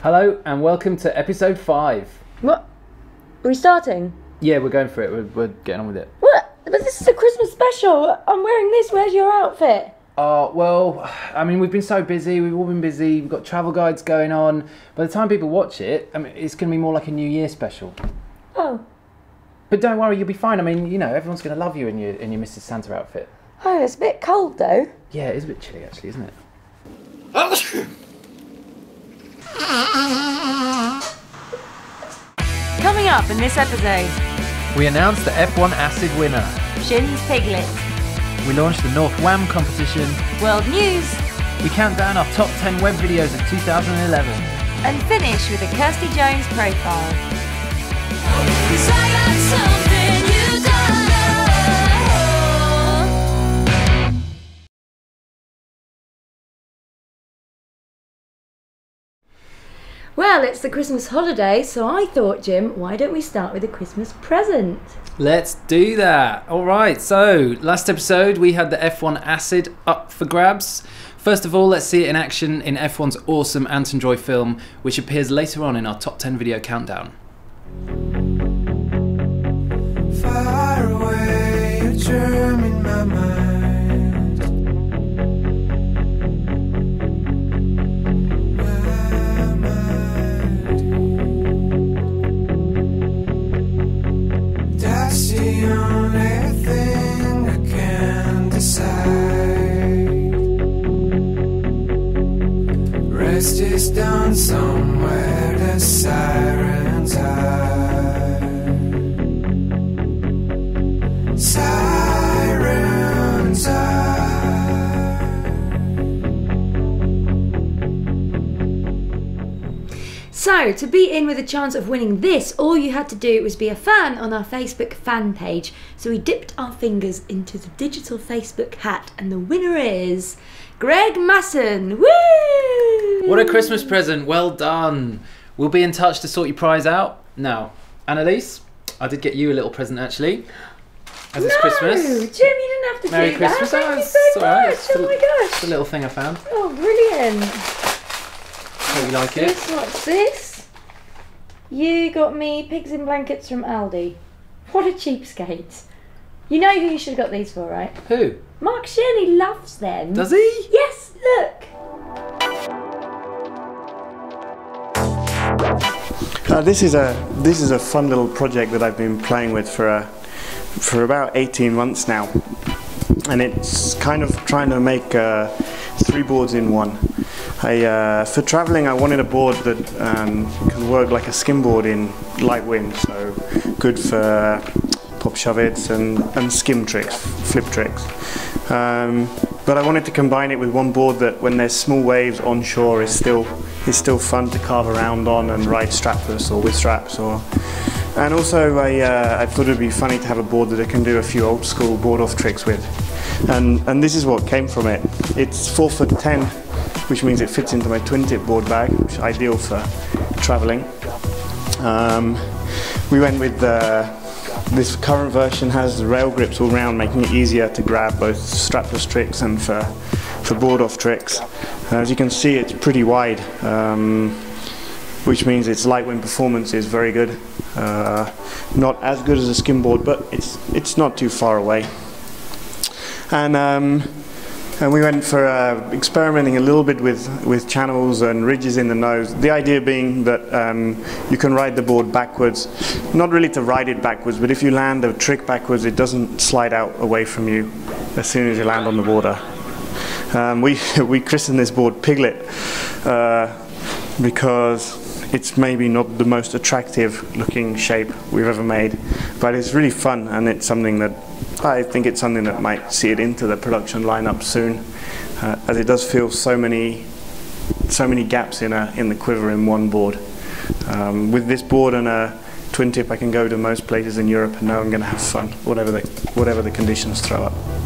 Hello and welcome to episode five. What? Are we starting? Yeah, we're going for it. We're, we're getting on with it. What? But this is a Christmas special. I'm wearing this. Where's your outfit? Oh, well, I mean, we've been so busy. We've all been busy. We've got travel guides going on. By the time people watch it, I mean, it's going to be more like a New Year special. Oh. But don't worry, you'll be fine. I mean, you know, everyone's going to love you in your in your Mrs. Santa outfit. Oh, it's a bit cold though. Yeah, it is a bit chilly, actually, isn't it? Coming up in this episode, We announce the F1 Acid winner. Shinn's Piglet, We launch the North Wham competition. World News, We count down our top 10 web videos of 2011. and finish with a Kirsty Jones profile. Well, it's the Christmas holiday, so I thought, Jim, why don't we start with a Christmas present? Let's do that. All right. So, last episode we had the F1 Acid up for grabs. First of all, let's see it in action in F1's awesome Antandroy film, which appears later on in our top 10 video countdown. Far away, a germ in my mind. Done somewhere, sirens hide. Sirens hide. So, to be in with a chance of winning this, all you had to do was be a fan on our Facebook fan page. So, we dipped our fingers into the digital Facebook hat, and the winner is Greg Masson. Woo! What a Christmas present. Well done. We'll be in touch to sort your prize out. Now, Annalise, I did get you a little present actually. As it's no, Christmas. Jim, you didn't have to Merry do Christmas. that. Oh, Thank you it's so right. much. It's Oh my It's gosh. a little thing I found. Oh, brilliant. Hope you like it. This, what's this? You got me pigs in blankets from Aldi. What a cheapskate. You know who you should have got these for, right? Who? Mark Shirley loves them. Does he? Yes, look. This is a this is a fun little project that I've been playing with for a, for about 18 months now, and it's kind of trying to make uh, three boards in one. I, uh, for traveling, I wanted a board that um, can work like a skimboard in light wind, so good for pop shove-its and, and skim tricks, flip tricks. Um, but I wanted to combine it with one board that, when there's small waves onshore, is still is still fun to carve around on and ride strapless or with straps. Or and also I, uh, I thought it'd be funny to have a board that I can do a few old school board off tricks with. And and this is what came from it. It's four foot ten, which means it fits into my twin tip board bag, which is ideal for traveling. Um, we went with uh, this current version has rail grips all round, making it easier to grab both strapless tricks and for for board off tricks. As you can see, it's pretty wide, um, which means its light wind performance is very good. Uh, not as good as a skimboard, but it's it's not too far away. And um, and we went for uh, experimenting a little bit with, with channels and ridges in the nose. The idea being that um, you can ride the board backwards, not really to ride it backwards, but if you land a trick backwards, it doesn't slide out away from you as soon as you land on the water. Um, we, we christened this board Piglet uh, because it's maybe not the most attractive looking shape we've ever made, but it's really fun and it's something that I think it's something that might see it into the production lineup soon, uh, as it does fill so many so many gaps in a in the quiver in one board. Um, with this board and a twin tip, I can go to most places in Europe and know I'm going to have fun, whatever the whatever the conditions throw up.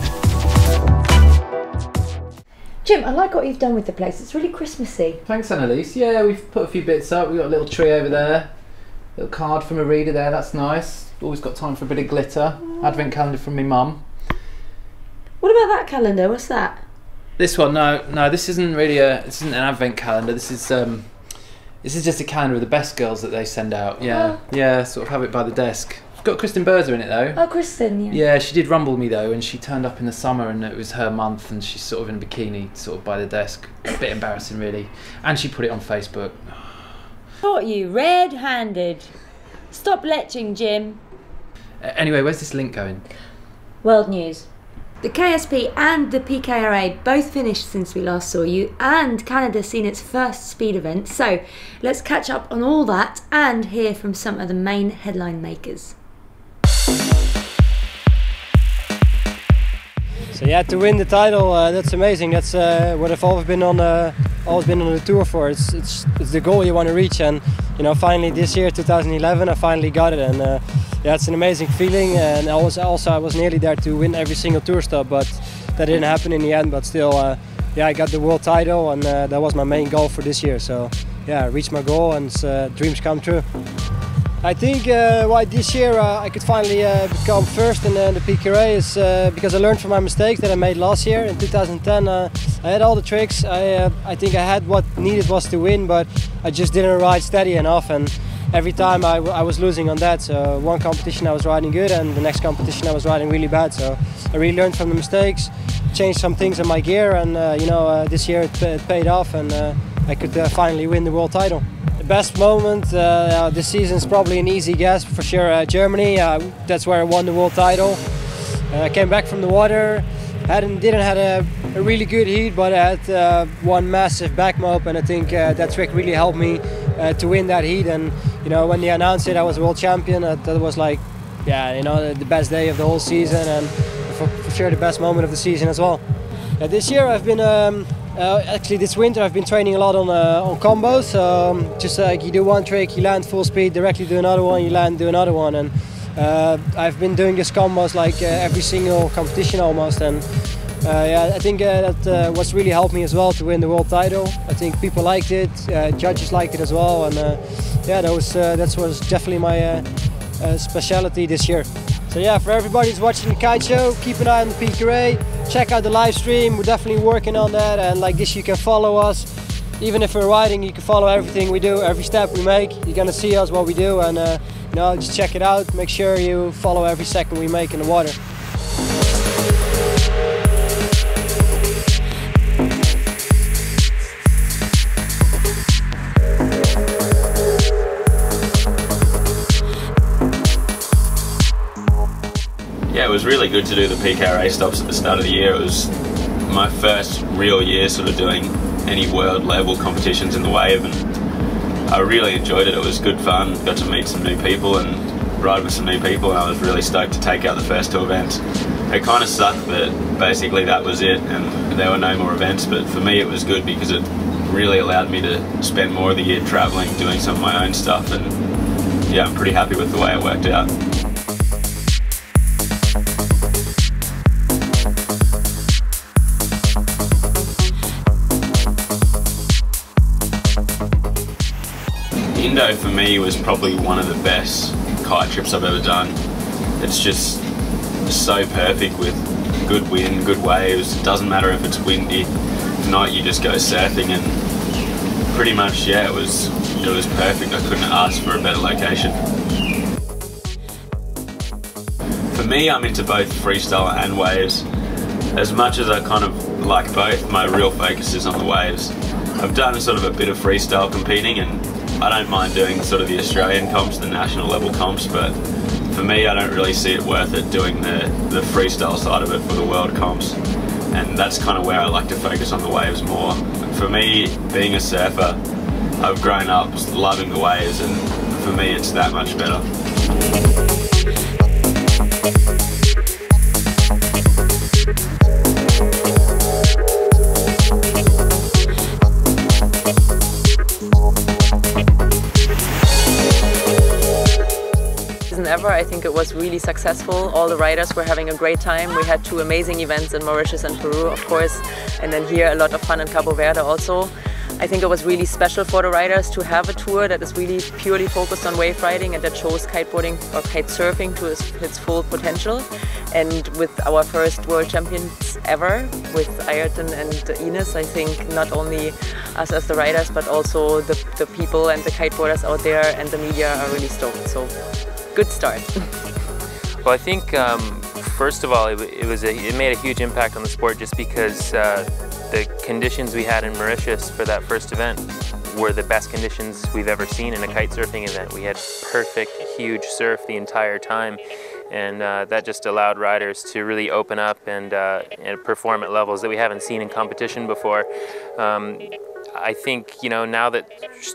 Jim, I like what you've done with the place. It's really Christmassy. Thanks, Annalise. Yeah, we've put a few bits up. We've got a little tree over there, little card from a reader there. That's nice. Always got time for a bit of glitter. Advent calendar from my mum. What about that calendar? What's that? This one, no, no, this isn't really a. This isn't an advent calendar. This is um, This is just a calendar of the best girls that they send out. Yeah, Oh. yeah, sort of have it by the desk. Got Kristin Boese in it though. Oh, Kristen, yeah. Yeah, she did rumble me though, and she turned up in the summer, and it was her month, and she's sort of in a bikini, sort of by the desk. A bit embarrassing, really. And she put it on Facebook. Caught you red-handed. Stop leching, Jim. Anyway, where's this link going? World news. The KSP and the PKRA both finished since we last saw you, and Canada's seen its first speed event. So let's catch up on all that and hear from some of the main headline makers. So yeah, to win the title, uh, that's amazing. That's uh, what I've always been on, uh, always been on the tour for. It's, it's it's the goal you want to reach, and you know, finally this year, 2011, I finally got it, and uh, yeah, it's an amazing feeling. And I was also I was nearly there to win every single tour stop, but that didn't happen in the end. But still, uh, yeah, I got the world title, and uh, that was my main goal for this year. So yeah, I reached my goal, and dreams come true. I think uh, why this year uh, I could finally uh, become first in uh, the PKRA is uh, because I learned from my mistakes that I made last year. In 2010, uh, I had all the tricks. I, I think I had what needed was to win, but I just didn't ride steady enough. And every time I, I was losing on that. So one competition I was riding good, and the next competition I was riding really bad. So I really learned from the mistakes, changed some things in my gear, and you know this year it, it paid off, and I could uh, finally win the world title. The best moment uh, this season is probably an easy guess for sure. Uh, Germany, uh, that's where I won the world title. Uh, I came back from the water, hadn't didn't had a, a really good heat, but I had uh, one massive back mobe, and I think uh, that trick really helped me uh, to win that heat. And you know when they announced it, I was world champion. Uh, that was like, yeah, you know, the best day of the whole season, and for, for sure the best moment of the season as well. Uh, this year I've been um, uh, actually this winter I've been training a lot on uh, on combos. Um, just like you do one trick, you land full speed, directly do another one, you land do another one, and uh, I've been doing this combos like uh, every single competition almost. And uh, yeah, I think uh, that what's really helped me as well to win the world title. I think people liked it, judges liked it as well, and yeah, that was that was definitely my specialty this year. So yeah, for everybody who's watching the kite show, keep an eye on the PKRA. Check out the live stream. We're definitely working on that, and like this, you can follow us. Even if we're riding, you can follow everything we do, every step we make. You're gonna see us what we do, and uh, you know, just check it out. Make sure you follow every second we make in the water. Was really good to do the PKRA stops at the start of the year. It was my first real year sort of doing any world level competitions in the wave and I really enjoyed it. It was good fun. Got to meet some new people and ride with some new people and I was really stoked to take out the first two events. It kind of sucked that basically that was it and there were no more events but for me it was good because it really allowed me to spend more of the year traveling doing some of my own stuff and yeah I'm pretty happy with the way it worked out. Indo for me was probably one of the best kite trips I've ever done. It's just so perfect with good wind, good waves. It doesn't matter if it's windy. If not, you just go surfing and pretty much yeah, it was it was perfect. I couldn't ask for a better location. For me, I'm into both freestyle and waves. As much as I kind of like both, my real focus is on the waves. I've done sort of a bit of freestyle competing and I don't mind doing sort of the Australian comps, the national level comps, but for me, I don't really see it worth it doing the, the freestyle side of it for the world comps. And that's kind of where I like to focus on the waves more. For me, being a surfer, I've grown up loving the waves, and for me, it's that much better. I think it was really successful. All the riders were having a great time. We had two amazing events in Mauritius and Peru, of course, and then here a lot of fun in Cabo Verde also. I think it was really special for the riders to have a tour that is really purely focused on wave riding and that shows kiteboarding or kite surfing to its, full potential. And with our first world champions ever, with Airton and Ines, I think not only us as the riders, but also the, the people and the kiteboarders out there and the media are really stoked. So, good start. Well, I think um, first of all, it, it was a, it made a huge impact on the sport just because uh, the conditions we had in Mauritius for that first event were the best conditions we've ever seen in a kite surfing event. We had perfect, huge surf the entire time, and uh, that just allowed riders to really open up and, uh, and perform at levels that we haven't seen in competition before. Um, I think you know now that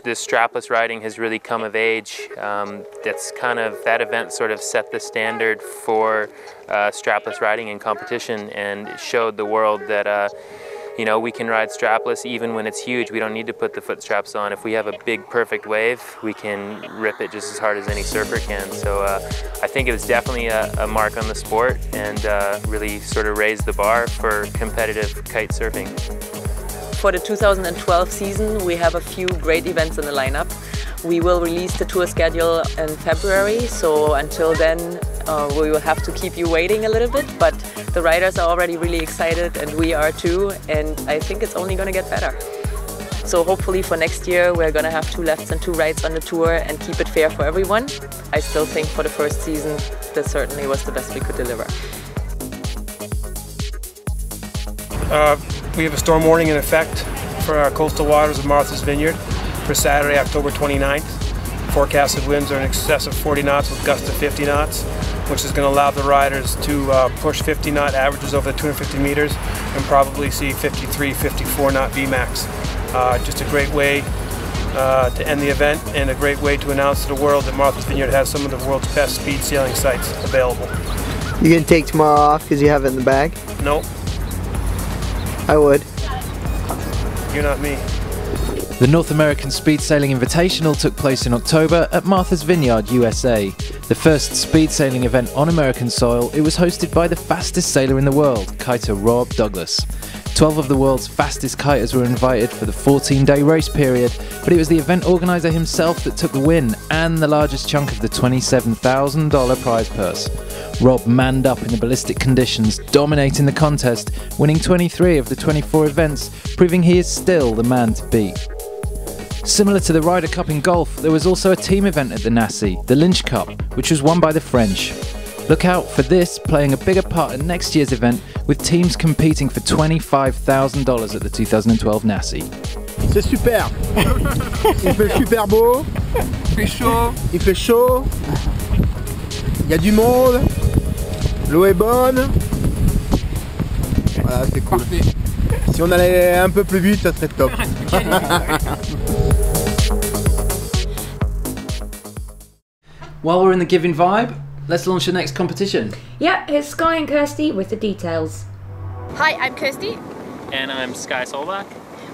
this strapless riding has really come of age, um, that's kind of that event sort of set the standard for uh, strapless riding in competition and showed the world that uh, you know we can ride strapless even when it's huge. We don't need to put the foot straps on. If we have a big perfect wave, we can rip it just as hard as any surfer can. So uh, I think it was definitely a, a mark on the sport and uh, really sort of raised the bar for competitive kite surfing. For the 2012 season, we have a few great events in the lineup. We will release the tour schedule in February, so until then, uh, we will have to keep you waiting a little bit. But the riders are already really excited, and we are too, and I think it's only going to get better. So hopefully for next year, we're going to have two lefts and two rights on the tour and keep it fair for everyone. I still think for the first season, that certainly was the best we could deliver. Uh, we have a storm warning in effect for our coastal waters of Martha's Vineyard for Saturday, October 29th. Forecasted winds are in excess of 40 knots with gusts of 50 knots, which is going to allow the riders to uh, push 50 knot averages over the 250 meters and probably see 53, 54 knot VMAX. Uh, just a great way uh, to end the event and a great way to announce to the world that Martha's Vineyard has some of the world's best speed sailing sites available. You gonna take tomorrow off because you have it in the bag? Nope, I would. you're not me. The North American Speed Sailing Invitational took place in October at Martha's Vineyard, USA. The first speed sailing event on American soil, it was hosted by the fastest sailor in the world, kiter Rob Douglas. 12 of the world's fastest kiters were invited for the 14 day race period, but it was the event organiser himself that took the win and the largest chunk of the $27,000 prize purse. Rob manned up in the ballistic conditions, dominating the contest, winning 23 of the 24 events, proving he is still the man to beat. Similar to the Ryder Cup in golf, there was also a team event at the Nassie, the Lynch Cup, which was won by the French. Look out for this playing a bigger part at next year's event, with teams competing for $25,000 at the 2012 Nassie. C'est super. Il fait super beau. Il fait chaud. Il fait chaud. Il y a du monde. L'eau est bonne. Voilà, c'est cool. Si on allait un peu plus vite, ça serait top. While we're in the giving vibe, let's launch the next competition. Yeah, here's Sky and Kirsty with the details. Hi, I'm Kirsty. And I'm Sky Solbach.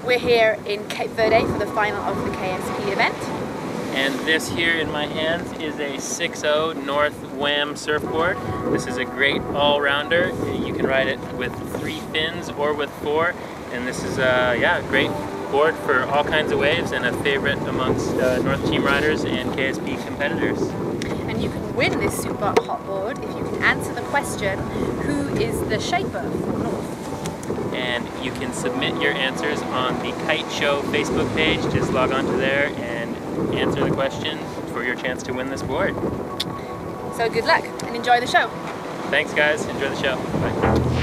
We're here in Cape Verde for the final of the KSP event. And this here in my hands is a 6.0 North Wham surfboard. This is a great all-rounder. You can ride it with three fins or with four. And this is a yeah, great board for all kinds of waves and a favorite amongst uh, North Team riders and KSP competitors. And you can win this super hot board if you can answer the question, who is the shaper from North? And you can submit your answers on the Kite Show Facebook page. Just log on to there and answer the question for your chance to win this board. So good luck and enjoy the show. Thanks guys, enjoy the show. Bye.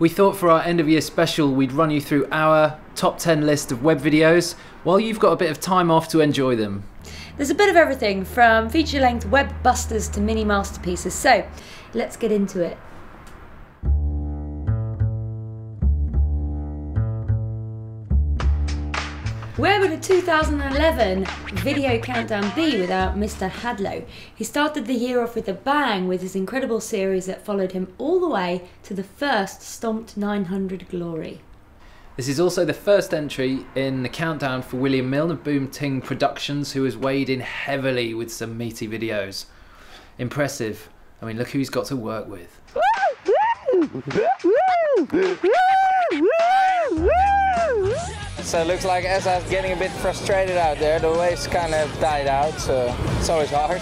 We thought for our end of year special we'd run you through our top 10 list of web videos while you've got a bit of time off to enjoy them. There's a bit of everything from feature length web busters to mini masterpieces, so let's get into it. Where would a 2011 video countdown be without Mr. Hadlow? He started the year off with a bang with his incredible series that followed him all the way to the first Stomped 900 glory. This is also the first entry in the countdown for William Milne of Boom Ting Productions, who has weighed in heavily with some meaty videos. Impressive. I mean, look who he's got to work with. So it looks like Essa's getting a bit frustrated out there. The waves kind of died out, so it's always hard.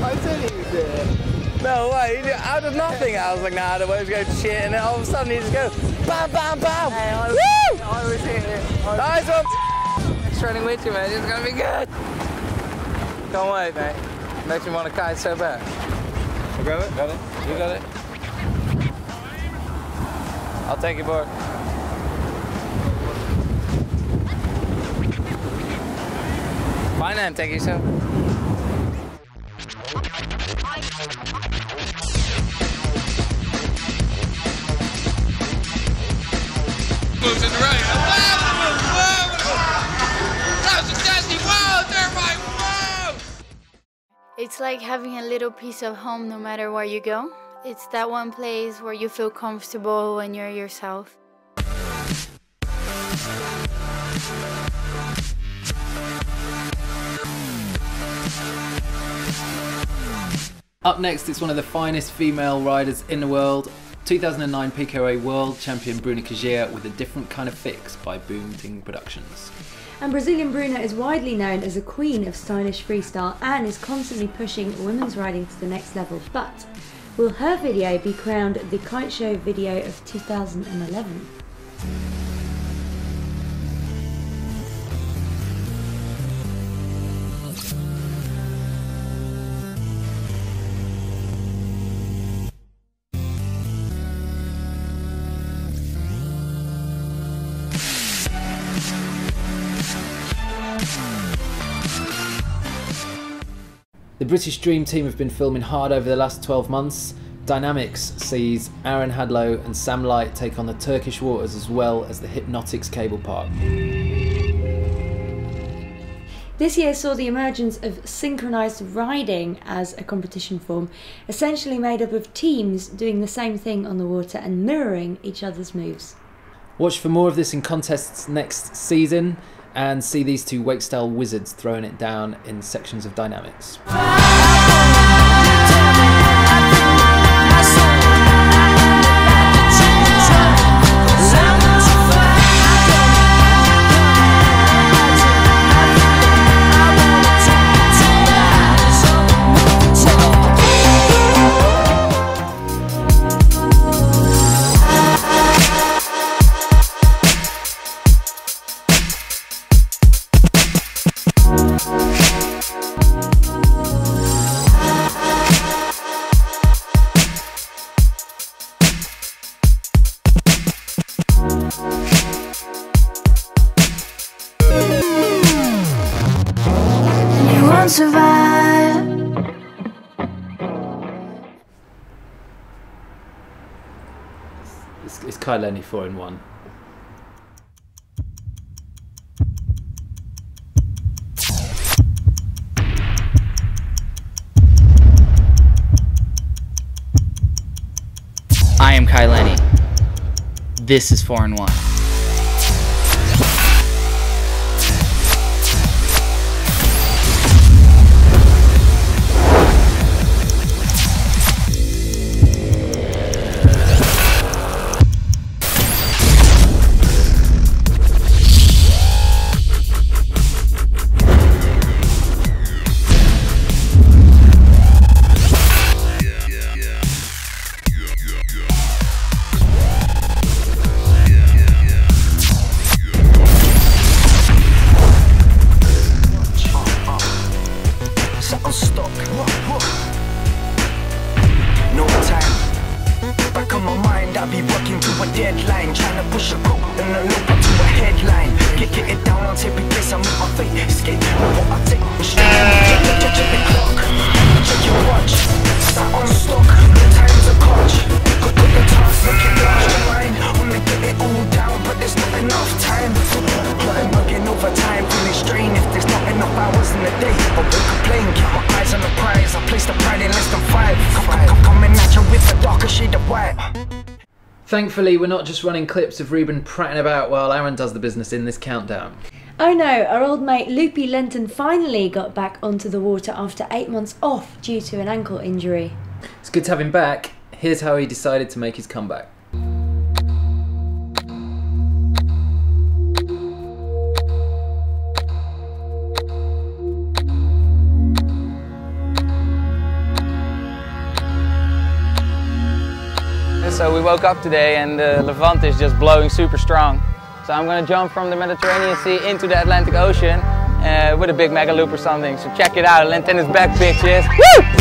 I said he was there. No way, he out of nothing. I was like, nah, the waves go to shit, and then all of a sudden he just goes, bam, bam, bam. I was, Woo! I was here. Nice one. It's running with you, man. It's gonna be good. Can't wait, mate. Makes me want to kite so bad. You grab it? Got it? You got it? I'll take your board. Fine then, take it yourself. It's like having a little piece of home no matter where you go. It's that one place where you feel comfortable when you're yourself. Up next, it's one of the finest female riders in the world. 2009 PKRA World Champion Bruna Kajiya with a different kind of fix by Boom Ting Productions. And Brazilian Bruna is widely known as a queen of stylish freestyle and is constantly pushing women's riding to the next level. But will her video be crowned the Kite Show video of 2011? British Dream Team have been filming hard over the last 12 months. Dynamics sees Aaron Hadlow and Sam Light take on the Turkish waters as well as the Hypnotics cable park. This year saw the emergence of synchronized riding as a competition form, essentially made up of teams doing the same thing on the water and mirroring each other's moves. Watch for more of this in contests next season and see these two Wakestyle wizards throwing it down in sections of Dynamics. 4 in 1. I am Kai Lenny. This is 4 and 1. Thankfully, we're not just running clips of Ruben prattling about while Aaron does the business in this countdown. Oh no, our old mate Loopy Lenten finally got back onto the water after eight months off due to an ankle injury. It's good to have him back. Here's how he decided to make his comeback. So we woke up today and the Levant is just blowing super strong. So I'm gonna jump from the Mediterranean Sea into the Atlantic Ocean uh, with a big mega loop or something. So check it out, Lenten is back bitches. Woo!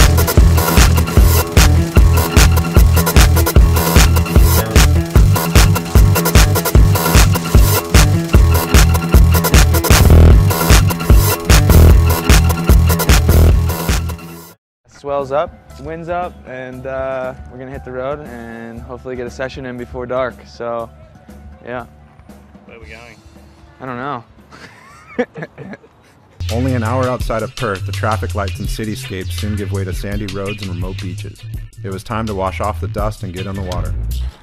Swells up, winds up, and uh, we're gonna hit the road and hopefully get a session in before dark. So, yeah. Where are we going? I don't know. Only an hour outside of Perth, the traffic lights and cityscapes soon give way to sandy roads and remote beaches. It was time to wash off the dust and get on the water.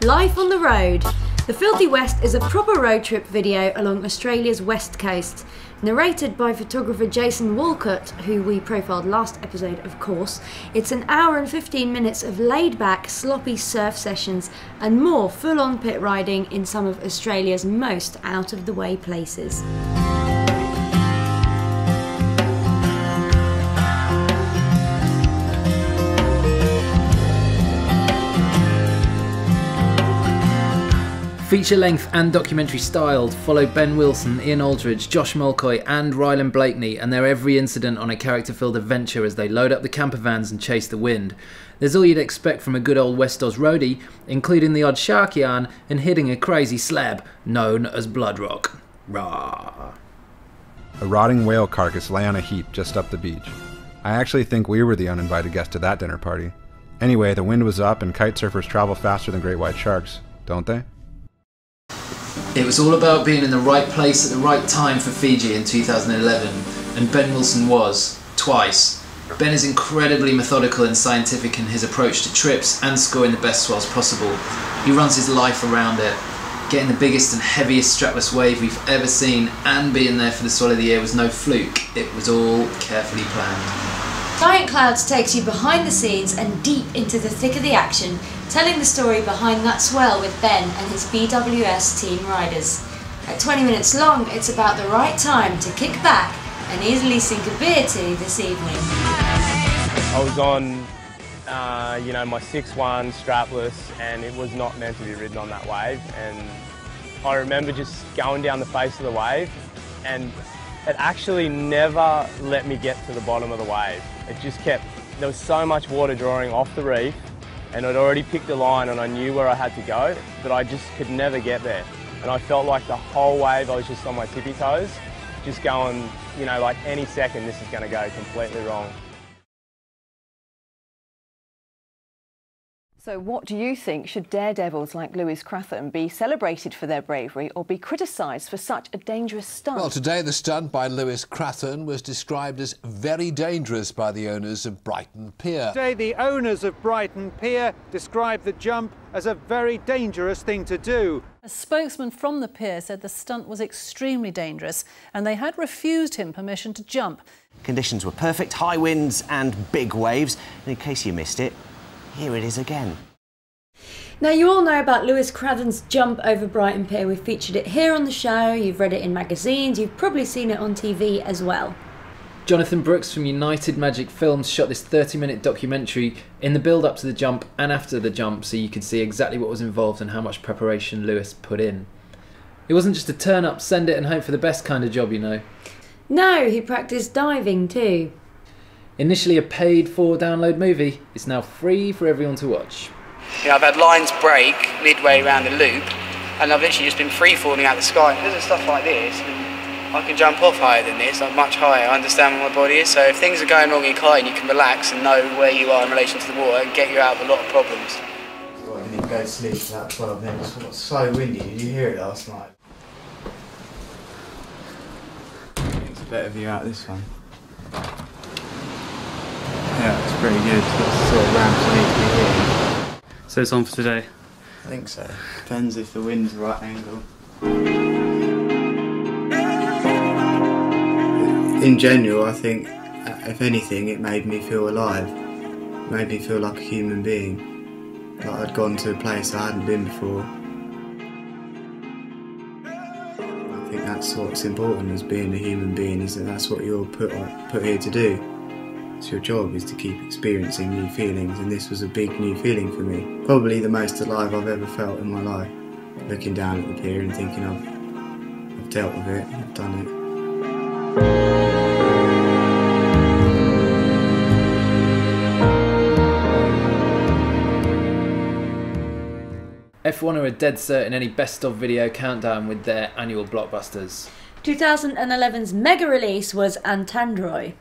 Life on the road. The Filthy West is a proper road trip video along Australia's west coast. Narrated by photographer Jason Walcott, who we profiled last episode, of course, it's an hour and 15 minutes of laid back, sloppy surf sessions and more full on pit riding in some of Australia's most out of the way places. Feature length and documentary styled follow Ben Wilson, Ian Alldredge, Josh Mulcoy, and Ryland Blakeney and their every incident on a character filled adventure as they load up the camper vans and chase the wind. There's all you'd expect from a good old West Oz roadie, including the odd shark yarn and hitting a crazy slab known as Bloodrock. Rah. A rotting whale carcass lay on a heap just up the beach. I actually think we were the uninvited guest to that dinner party. Anyway, the wind was up and kite surfers travel faster than great white sharks, don't they? It was all about being in the right place at the right time for Fiji in 2011, and Ben Wilson was, twice. Ben is incredibly methodical and scientific in his approach to trips and scoring the best swells possible. He runs his life around it. Getting the biggest and heaviest strapless wave we've ever seen and being there for the swell of the year was no fluke, it was all carefully planned. Giant Clouds takes you behind the scenes and deep into the thick of the action, telling the story behind that swell with Ben and his BWS team riders. At 20 minutes long, it's about the right time to kick back and easily sink a beer to this evening. I was on, uh, you know, my 6-1 strapless, and it was not meant to be ridden on that wave. And I remember just going down the face of the wave, and it actually never let me get to the bottom of the wave. It just kept, there was so much water drawing off the reef, and I'd already picked a line and I knew where I had to go, but I just could never get there. And I felt like the whole wave I was just on my tippy toes, just going, you know, like any second this is going to go completely wrong. So, what do you think? Should daredevils like Lewis Crathern be celebrated for their bravery or be criticised for such a dangerous stunt? Well, today the stunt by Lewis Crathern was described as very dangerous by the owners of Brighton Pier. Today, the owners of Brighton Pier described the jump as a very dangerous thing to do. A spokesman from the pier said the stunt was extremely dangerous and they had refused him permission to jump. Conditions were perfect, high winds and big waves. And in case you missed it, here it is again. Now, you all know about Lewis Crathern's jump over Brighton Pier. We've featured it here on the show, you've read it in magazines, you've probably seen it on TV as well. Jonathan Brooks from United Magic Films shot this 30 minute documentary in the build up to the jump and after the jump so you could see exactly what was involved and how much preparation Lewis put in. It wasn't just a turn up, send it and hope for the best kind of job, you know. No, he practiced diving too. Initially a paid for download movie, it's now free for everyone to watch. You know, I've had lines break midway around the loop, and I've literally just been free falling out of the sky. And because of stuff like this, I can jump off higher than this, like much higher. I understand where my body is. So if things are going wrong in your kite, you can relax and know where you are in relation to the water and get you out of a lot of problems. I didn't go to sleep for about 12 minutes. It got so windy. Did you hear it last night? It's a better view out this one. Pretty good. Sort of ramps underneath you here. So it's on for today. I think so. Depends if the wind's the right angle. In general, I think, uh, if anything, it made me feel alive. It made me feel like a human being. Like I'd gone to a place I hadn't been before. I think that's what's important as being a human being, is that that's what you're put on, put here to do. It's your job is to keep experiencing new feelings, and this was a big new feeling for me. Probably the most alive I've ever felt in my life. Looking down at the pier and thinking I've, I've dealt with it, I've done it. F1 are a dead cert in any best of video countdown with their annual blockbusters. 2011's mega release was Antandroy.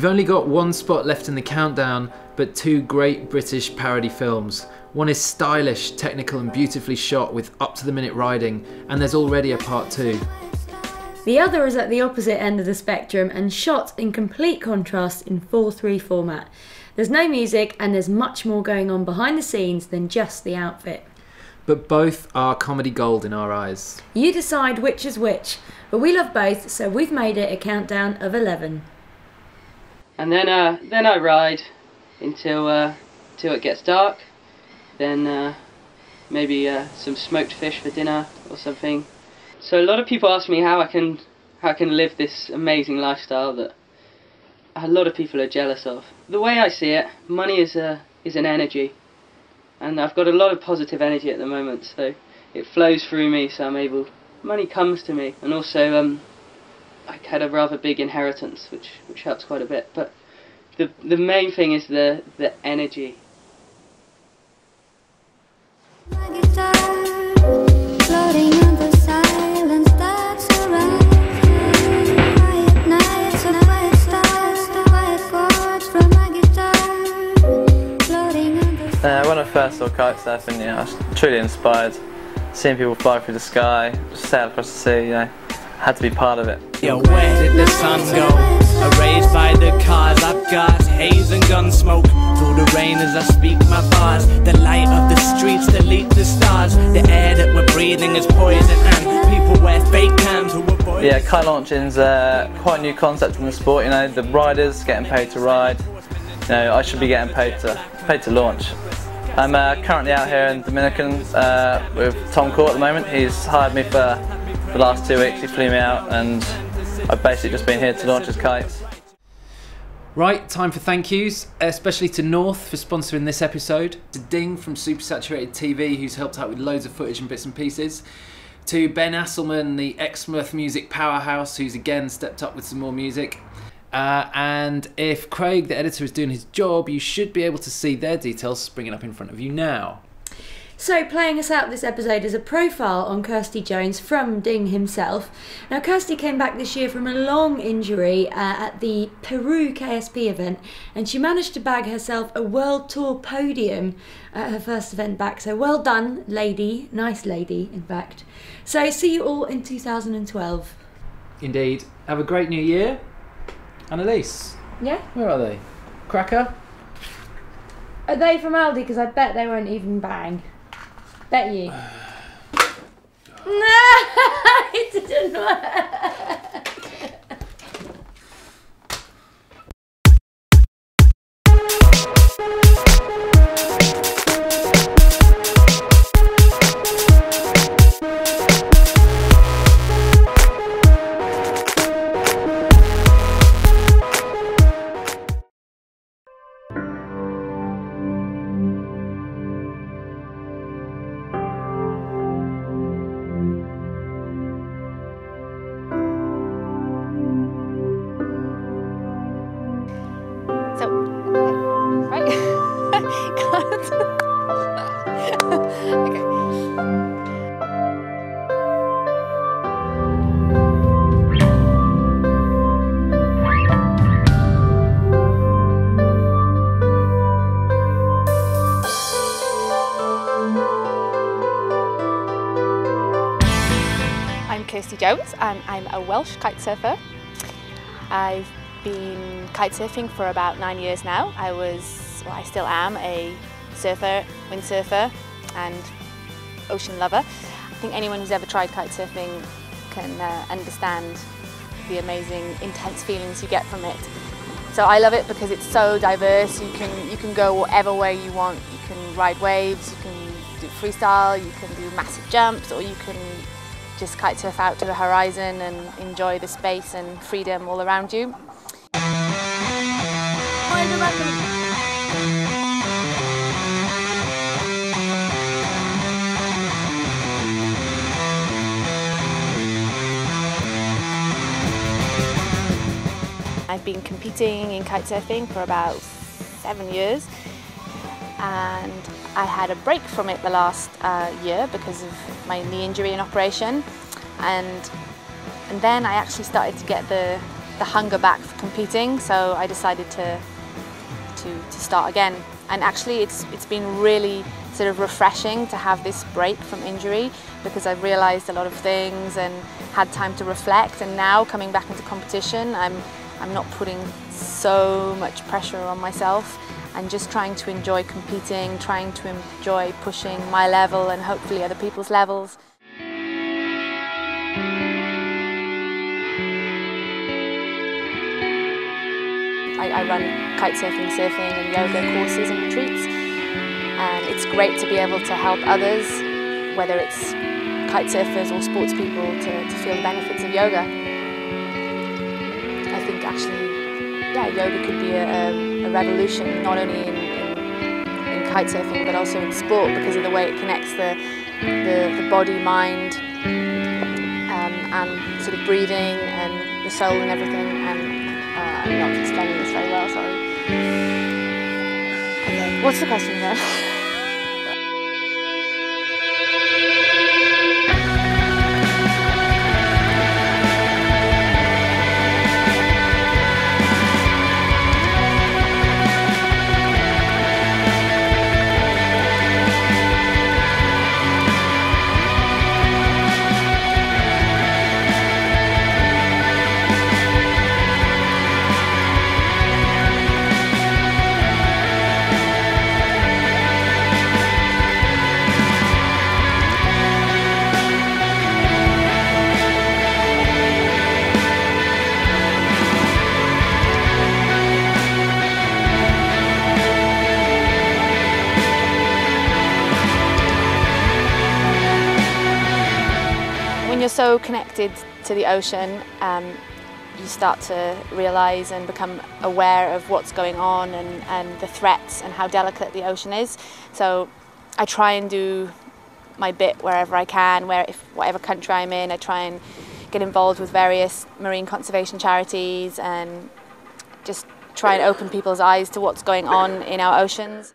We've only got one spot left in the countdown, but two great British parody films. One is stylish, technical, and beautifully shot with up to the minute riding, and there's already a part two. The other is at the opposite end of the spectrum and shot in complete contrast in 4 3 format. There's no music and there's much more going on behind the scenes than just the outfit. But both are comedy gold in our eyes. You decide which is which, but we love both, so we've made it a countdown of 11. And then uh, then I ride until uh, till it gets dark. Then uh, maybe uh, some smoked fish for dinner or something. So a lot of people ask me how I can how I can live this amazing lifestyle that a lot of people are jealous of. The way I see it, money is a is an energy, and I've got a lot of positive energy at the moment. So it flows through me, so I'm able. Money comes to me, and also um, I had a rather big inheritance, which which helps quite a bit. But the the main thing is the the energy. Floating on the silence that surrounds me. Quiet nights and quiet stars, quiet chords from my guitar. Floating on the Uh, when I first saw kite surfing, you know, I was truly inspired. Seeing people fly through the sky, sail across the sea, you know, had to be part of it. Yo, where did the sun go? Erased by the cars, I've got haze and gun smoke. Through the rain as I speak my bars. The light of the streets delete the stars. The air that we're breathing is poison, and people wear fake cams who avoid. Yeah, kite launching's uh, quite a new concept in the sport. You know, the riders getting paid to ride. You know, I should be getting paid to paid to launch. I'm uh, currently out here in Dominican uh, with Tom Court at the moment. He's hired me for the last two weeks. He flew me out, and I've basically just been here to launch his kites. Right, time for thank yous, especially to North for sponsoring this episode, to Ding from Supersaturated TV, who's helped out with loads of footage and bits and pieces, to Ben Asselman, the Exmouth music powerhouse, who's again stepped up with some more music. Uh, and if Craig, the editor, is doing his job, you should be able to see their details springing up in front of you now. So, playing us out this episode is a profile on Kirsty Jones from Ding himself. Now, Kirsty came back this year from a long injury uh, at the Peru KSP event, and she managed to bag herself a world tour podium at her first event back. So, well done, lady. Nice lady, in fact. So, see you all in 2012. Indeed. Have a great new year. Annalise, Yeah? where are they? Cracker? Are they from Aldi? Because I bet they won't even bang. Bet you. no, it didn't work. I'm a Welsh kite surfer. I've been kite surfing for about nine years now. I was, well I still am, a surfer, windsurfer and ocean lover. I think anyone who's ever tried kite surfing can uh, understand the amazing intense feelings you get from it. So I love it because it's so diverse. You can you can go whatever way you want. You can ride waves, you can do freestyle, you can do massive jumps, or you can just kite surf out to the horizon and enjoy the space and freedom all around you. I've been competing in kitesurfing for about seven years and I had a break from it the last uh, year because of my knee injury and operation. And and then I actually started to get the, the hunger back for competing so I decided to, to, to start again. And actually it's, it's been really sort of refreshing to have this break from injury because I've realised a lot of things and had time to reflect. And now coming back into competition I'm I'm not putting so much pressure on myself and just trying to enjoy competing, trying to enjoy pushing my level and hopefully other people's levels. I, I run kite surfing, surfing and yoga courses and retreats and it's great to be able to help others, whether it's kite surfers or sports people, to, to feel the benefits of yoga. I think actually, yeah, yoga could be a, a, revolution, not only in, in, in kite surfing, but also in sport because of the way it connects the, the, the body, mind, um, and sort of breathing and the soul and everything. And uh, I'm not explaining this very well, sorry. Okay, what's the question again? so connected to the ocean, um, you start to realise and become aware of what's going on and, and the threats and how delicate the ocean is. So I try and do my bit wherever I can, where if whatever country I'm in, I try and get involved with various marine conservation charities and just try and open people's eyes to what's going on in our oceans.